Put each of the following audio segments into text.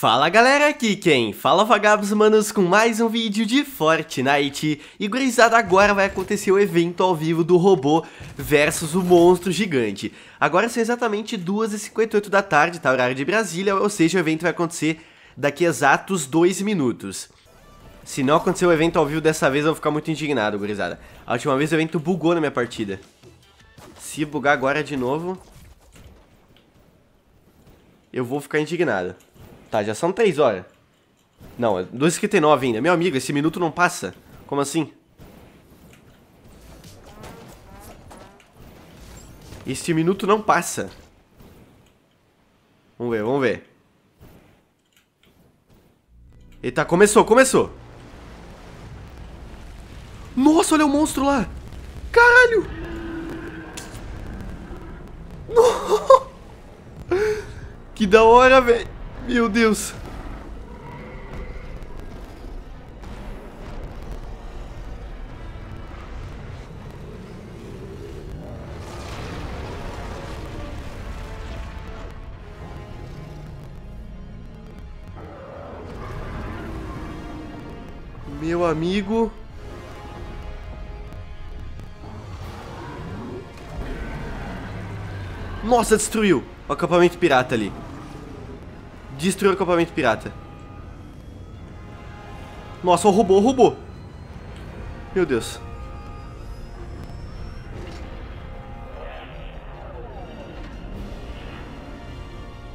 Fala galera, aqui quem? Fala vagabos manos com mais um vídeo de Fortnite. E gurizada, agora vai acontecer o evento ao vivo do robô versus o monstro gigante. Agora são exatamente 2h58 da tarde, tá? Horário de Brasília, ou seja, o evento vai acontecer daqui a exatos 2 minutos. Se não acontecer o evento ao vivo dessa vez, eu vou ficar muito indignado, gurizada. A última vez o evento bugou na minha partida. Se bugar agora de novo Eu vou ficar indignado Tá, já são 3 horas. Não, é 2h59 ainda. Meu amigo, esse minuto não passa. Como assim? Este minuto não passa. Vamos ver, vamos ver. Eita, começou, começou. Nossa, olha o monstro lá. Caralho. Que da hora, velho. Meu Deus. Meu amigo. Nossa, destruiu o acampamento pirata ali. Destruiu o acampamento pirata. Nossa, o robô, o robô. Meu Deus.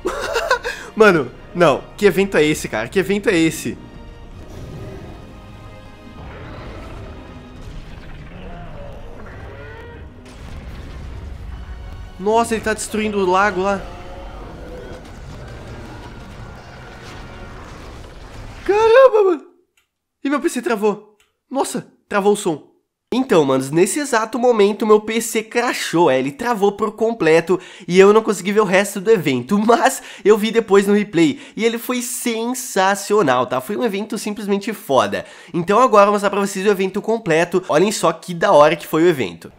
Mano, não. Que evento é esse, cara? Que evento é esse? Nossa, ele tá destruindo o lago lá. PC travou. Nossa, travou o som. Então, manos, nesse exato momento meu PC crashou, é, ele travou por completo e eu não consegui ver o resto do evento, mas eu vi depois no replay e ele foi sensacional, tá? Foi um evento simplesmente foda. Então agora eu vou mostrar pra vocês o evento completo, olhem só que da hora que foi o evento.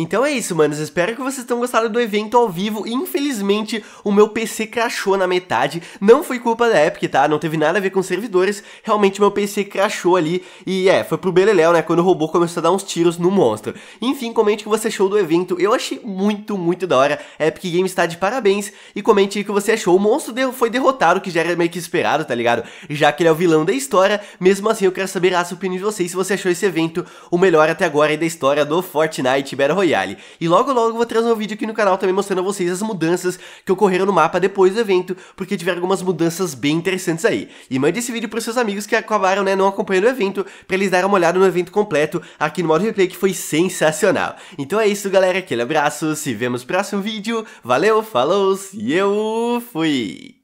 Então é isso, manos. Espero que vocês tenham gostado do evento ao vivo. Infelizmente, o meu PC crashou na metade. Não foi culpa da Epic, tá? Não teve nada a ver com servidores. Realmente, meu PC crashou ali. E é, foi pro Beleléu, né? Quando o robô começou a dar uns tiros no monstro. Enfim, comente o que você achou do evento. Eu achei muito, muito da hora. Epic Games tá de parabéns. E comente o que você achou. O monstro foi derrotado, que já era meio que esperado, tá ligado? Já que ele é o vilão da história. Mesmo assim, eu quero saber a opinião de vocês. Se você achou esse evento o melhor até agora da história do Fortnite Battle Royale. E logo logo vou trazer um vídeo aqui no canal também mostrando a vocês as mudanças que ocorreram no mapa depois do evento, porque tiveram algumas mudanças bem interessantes aí. E mande esse vídeo pros seus amigos que acabaram, né, não acompanhando o evento, pra eles darem uma olhada no evento completo aqui no modo replay, que foi sensacional. Então é isso, galera, aquele abraço, se vemos no próximo vídeo, valeu, falou, e eu fui!